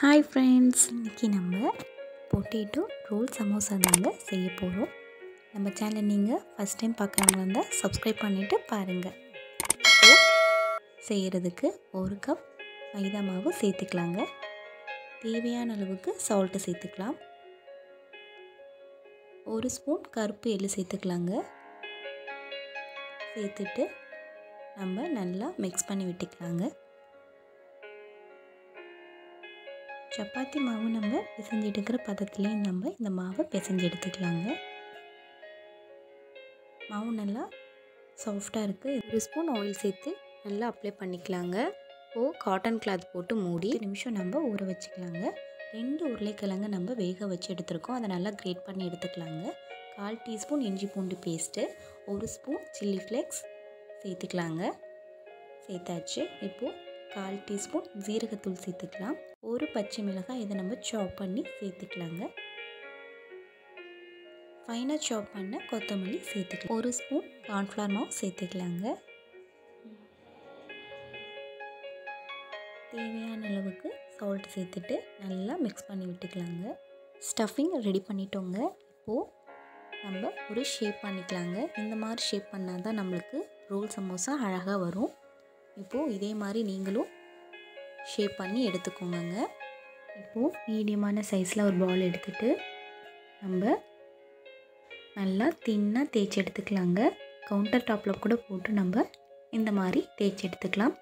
Hi friends இன்றைக்கி நம்ம potato role samosa தாங்க செய்ய போகிறோம் நம்ம சேனலை நீங்கள் ஃபஸ்ட் டைம் பார்க்குறவங்க இருந்தால் சப்ஸ்கிரைப் பண்ணிவிட்டு பாருங்கள் செய்கிறதுக்கு ஒரு கப் மைதா மாவு சேர்த்துக்கலாங்க. தேவையான அளவுக்கு சால்ட்டு சேர்த்துக்கலாம். ஒரு ஸ்பூன் கருப்பு எள்ளு சேர்த்துக்கலாங்க. சேர்த்துட்டு நம்ம நல்லா மிக்ஸ் பண்ணி விட்டுக்கலாங்க. சப்பாத்தி மாவு நம்ம பிசைஞ்சு எடுக்கிற பதத்துலேயும் நம்ம இந்த மாவை பிசைஞ்சு எடுத்துக்கலாங்க. மாவு நல்லா சாஃப்டாக இருக்குது ஒரு ஸ்பூன் ஆயில் சேர்த்து நல்லா அப்ளை பண்ணிக்கலாங்க. ஓ காட்டன் கிளாத் போட்டு மூடி நிமிஷம் நம்ம ஊற வச்சுக்கலாங்க. ரெண்டு உருளைக்கிழங்கு நம்ம வேக வச்சு எடுத்துருக்கோம். அதை நல்லா கிரேட் பண்ணி எடுத்துக்கலாங்க. கால் டீஸ்பூன் இஞ்சி பூண்டு பேஸ்ட்டு ஒரு ஸ்பூன் சில்லி ஃப்ளேக்ஸ் சேர்த்துக்கலாங்க. சேர்த்தாச்சு. இப்போது கால் டீஸ்பூன் ஜீரகத்தூள் சேர்த்துக்கலாம். ஒரு பச்சை மிளகாய் இதை நம்ம சாப் பண்ணி சேர்த்துக்கலாங்க. ஃபைனாக சாப் பண்ண கொத்தமல்லி சேர்த்துக்கலாம். ஒரு ஸ்பூன் கார்ன்ஃப்ளவர் மாவு சேர்த்துக்கலாங்க. தேவையான அளவுக்கு சால்ட் சேர்த்துட்டு நல்லா மிக்ஸ் பண்ணி விட்டுக்கலாங்க. ஸ்டஃபிங் ரெடி பண்ணிட்டோங்க. இப்போது நம்ம ஒரு ஷேப் பண்ணிக்கலாங்க. இந்த மாதிரி ஷேப் பண்ணால் தான் நம்மளுக்கு ரோல் சமோசா அழகாக வரும். இப்போது இதே மாதிரி நீங்களும் ஷேப் பண்ணி எடுத்துக்கோங்க இப்போது மீடியமான சைஸில் ஒரு பால் எடுத்துகிட்டு நம்ம நல்லா தின்னாக தேய்ச்சி எடுத்துக்கலாங்க. கவுண்டர் டாப்பில் கூட போட்டு நம்ம இந்த மாதிரி தேய்ச்சி எடுத்துக்கலாம்.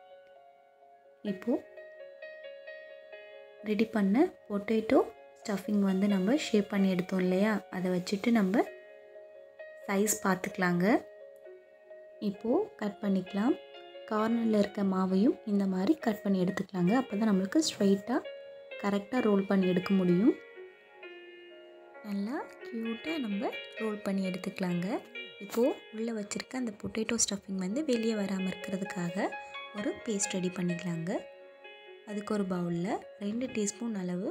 இப்போது ரெடி பண்ண பொட்டேட்டோ ஸ்டஃபிங் வந்து நம்ம ஷேப் பண்ணி எடுத்தோம் இல்லையா? அதை வச்சுட்டு நம்ம சைஸ் பார்த்துக்கலாங்க. இப்போது கட் பண்ணிக்கலாம். கார்னரில் இருக்க மாவையும் இந்த மாதிரி கட் பண்ணி எடுத்துக்கலாங்க. அப்போ தான் நம்மளுக்கு ஸ்ட்ரைட்டாக கரெக்டாக ரோல் பண்ணி எடுக்க முடியும். நல்லா க்யூட்டாக நம்ம ரோல் பண்ணி எடுத்துக்கலாங்க. இப்போது உள்ளே வச்சுருக்க அந்த பொட்டேட்டோ ஸ்டஃபிங் வந்து வெளியே வராமல் இருக்கிறதுக்காக ஒரு பேஸ்ட் ரெடி பண்ணிக்கலாங்க. அதுக்கு ஒரு பவுலில் ரெண்டு டீஸ்பூன் அளவு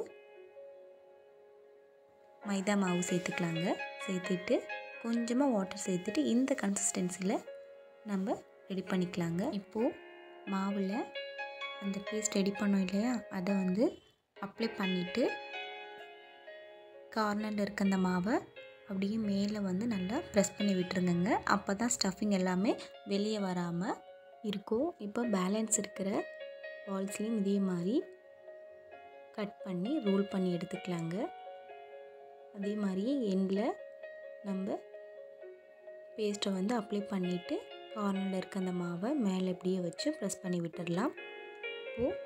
மைதா மாவு சேர்த்துக்கலாங்க. சேர்த்துட்டு கொஞ்சமாக வாட்டர் சேர்த்துட்டு இந்த கன்சிஸ்டன்சியில் நம்ம ரெடி பண்ணிக்கலாங்க. இப்போது மாவில் அந்த பேஸ்ட் ரெடி பண்ணோம் இல்லையா? அதை வந்து அப்ளை பண்ணிவிட்டு கார்னரில் இருக்க அந்த மாவை அப்படியே மேலே வந்து நல்லா ப்ரெஸ் பண்ணி விட்டுருங்கங்க. அப்போ தான் ஸ்டஃபிங் எல்லாமே வெளியே வராமல் இருக்கும். இப்போ பேலன்ஸ் இருக்கிற பால்ஸ்லேயும் இதே மாதிரி கட் பண்ணி ரோல் பண்ணி எடுத்துக்கலாங்க. அதே மாதிரியே எண்டில் நம்ம பேஸ்ட்டை வந்து அப்ளை பண்ணிவிட்டு கார்னரில் இருக்க அந்த மாவை மேலே இப்படியே வச்சு ப்ரெஸ் பண்ணி விட்டுடலாம். இப்போது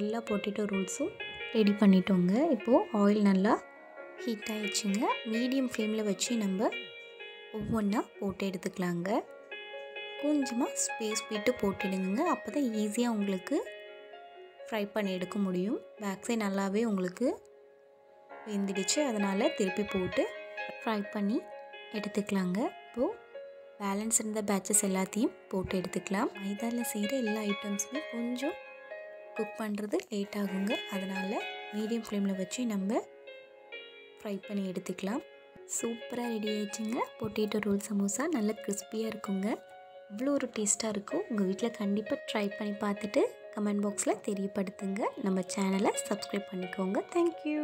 எல்லா பொட்டேட்டோ ரோல்ஸும் ரெடி பண்ணிட்டோங்க. இப்போது ஆயில் நல்லா ஹீட் ஆகிடுச்சிங்க மீடியம் ஃப்ளேமில் வச்சு நம்ம ஒவ்வொன்றா போட்டு எடுத்துக்கலாங்க. கொஞ்சமாக ஸ்பேஸ் விட்டு போட்டுடுங்க அப்போ தான் ஈஸியாக உங்களுக்கு ஃப்ரை பண்ணி எடுக்க முடியும். பேக் சைட் நல்லாவே உங்களுக்கு வெந்துடுச்சு. அதனால் திருப்பி போட்டு ஃப்ரை பண்ணி எடுத்துக்கலாங்க. இப்போது பேலன்ஸ் இருந்த பேட்சஸ் எல்லாத்தையும் போட்டு எடுத்துக்கலாம். மைதாவில் செய்கிற எல்லா ஐட்டம்ஸுமே கொஞ்சம் குக் பண்ணுறது லேட் ஆகுங்க. அதனால் மீடியம் ஃப்ளேமில் வச்சு நம்ம ஃப்ரை பண்ணி எடுத்துக்கலாம். சூப்பராக ரெடி ஆயிடுச்சுங்க. பொட்டேட்டோ ரோல் சமோசா நல்லா கிறிஸ்பியாக இருக்குங்க. இவ்வளோ ஒரு டேஸ்ட்டாக இருக்கும். உங்கள் வீட்டில் கண்டிப்பாக ட்ரை பண்ணி பார்த்துட்டு கமெண்ட் பாக்ஸில் தெரியப்படுத்துங்க. நம்ம சேனலை சப்ஸ்கிரைப் பண்ணிக்கோங்க. தேங்க்யூ